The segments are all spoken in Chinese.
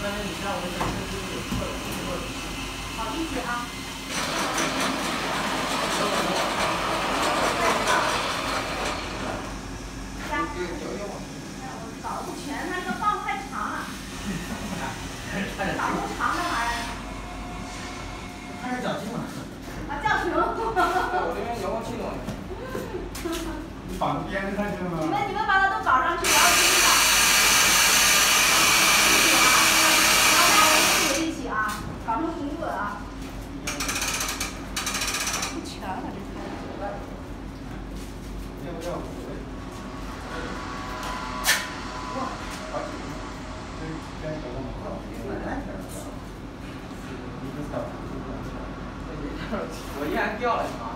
关键你像我们这个就是有错的，好，一起啊。加。搞不全，他这个棒太长了。搞不长的玩意儿。他是脚气嘛？啊，叫停。我这边遥控器呢。你绑个鞭子上去了吗？你们你们把它都搞上去，然后继续搞。一起啊，然后大家跟队友一起啊，搞成红布啊。不全了这开。要不要？哇，好几个，这这小工不好，因为安全是吧？一个小时。我依然掉了，你妈。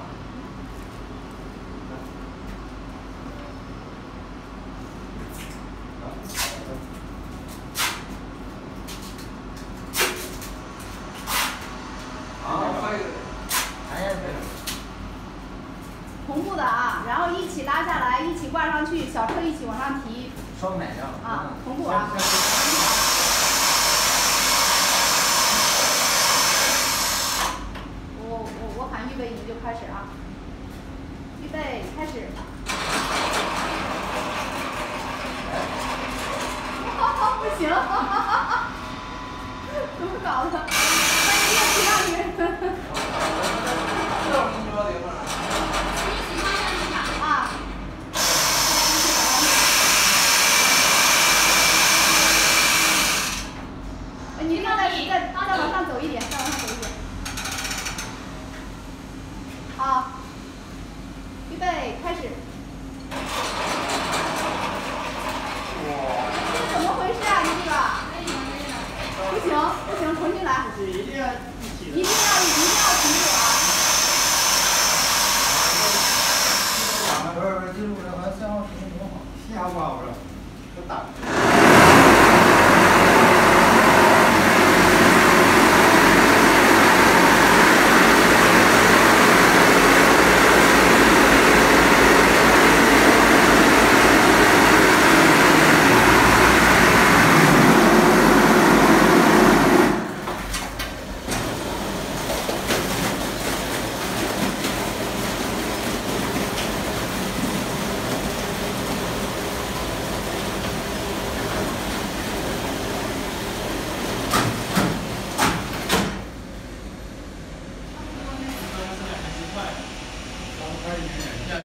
同步的啊，然后一起拉下来，一起挂上去，小车一起往上提。啊，同步啊。我我我喊预备，你们就开始啊。预备，开始。不行，怎么搞的？把你也提上去。啊。哎，你放在再再往上走一点，再往上走一点。好，预备，开始。这是怎么回事啊？你这个？不行重新来。一定要一起。一定要一定要停住啊！不是不是，就是我这好像信号不是很好，信号不好不是，都打。